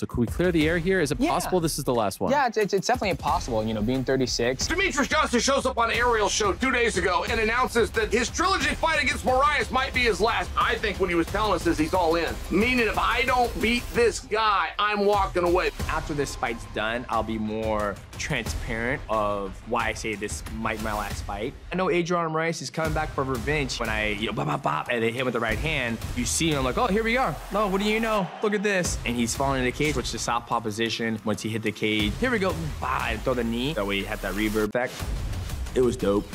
So can we clear the air here? Is it Yeah. possible this is the last one? Yeah, it's, it's, it's definitely impossible, you know, being 36. Demetrious Johnson shows up on Ariel's show two days ago and announces that his trilogy fight against Moraes might be his last. I think what he was telling us is he's all in. Meaning, if I don't beat this guy, I'm walking away. After this fight's done, I'll be more transparent of why I say this might be my last fight. I know Adrian Rice is coming back for revenge when I, you know, bop, bop, bop, and they hit him with the right hand. You see him like, oh, here we are. No, what do you know? Look at this. And he's falling in the cage, which is southpaw position. Once he hit the cage, here we go. Bah, and throw the knee. That way he had that reverb effect. It was dope.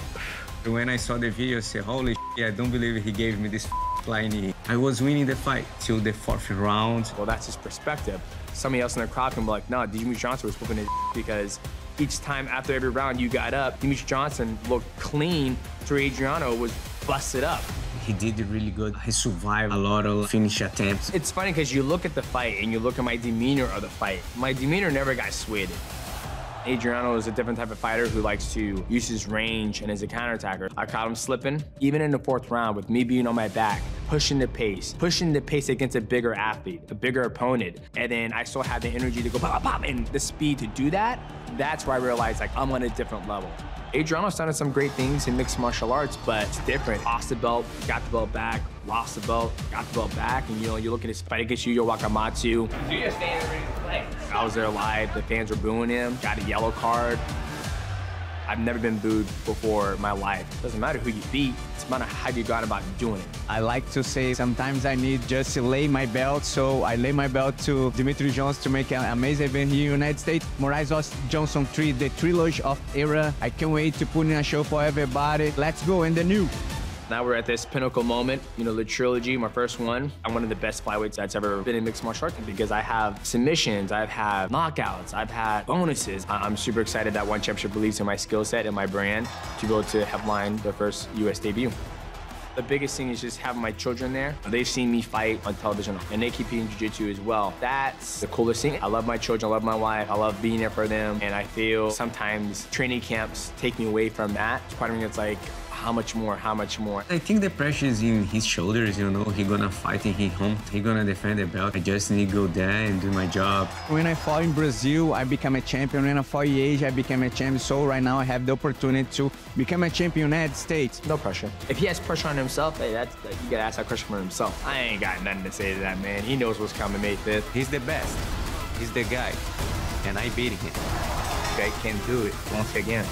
When I saw the video, I said, holy shit, I don't believe he gave me this flying knee. I was winning the fight till the fourth round. Well, that's his perspective. Somebody else in the crowd can be like, no, Demetrious Johnson was whooping his because each time after every round you got up, Demetrious Johnson looked clean to Adriano was busted up. He did really good. He survived a lot of finish attempts. It's funny because you look at the fight and you look at my demeanor of the fight. My demeanor never got swayed. Adriano is a different type of fighter who likes to use his range and is a counterattacker. I caught him slipping, even in the fourth round with me being on my back, pushing the pace, pushing the pace against a bigger athlete, a bigger opponent. And then I still had the energy to go pop, pop, and the speed to do that. That's where I realized like I'm on a different level. Adriano's done some great things in mixed martial arts, but it's different. Lost the belt, got the belt back, lost the belt, got the belt back, and you know, you look at his fight against Yuya Wakamatsu. To play. I was there live, the fans were booing him, got a yellow card. I've never been booed before in my life. It Doesn't matter who you beat, it's about how you got about doing it. I like to say sometimes I need just to lay my belt, so I lay my belt to Dimitri Jones to make an amazing event here in the United States. Moraes Johnson 3, the trilogy of era. I can't wait to put in a show for everybody. Let's go in the new. Now we're at this pinnacle moment, you know, the trilogy, my first one. I'm one of the best flyweights that's ever been in mixed martial arts because I have submissions, I've had knockouts, I've had bonuses. I- I'm super excited that One Championship believes in my skill set and my brand to go to headline the first US debut. The biggest thing is just having my children there. They've seen me fight on television and they keep in jiu-jitsu as well. That's the coolest thing. I love my children, I love my wife, I love being there for them. And I feel sometimes training camps take me away from that. It's Part of me it's like, how much more, how much more? I think the pressure is in his shoulders, you know. He gonna fight in his home. He gonna defend the belt. I just need to go there and do my job. When I fought in Brazil, I became a champion. When I fought in Asia, I became a champion. So right now I have the opportunity to become a champion in the United States. No pressure. If he has pressure on himself, hey, that's that, you gotta ask that question for himself. I ain't got nothing to say to that man. He knows what's coming May 5th. He's the best. He's the guy. And I beat him. I can do it once again.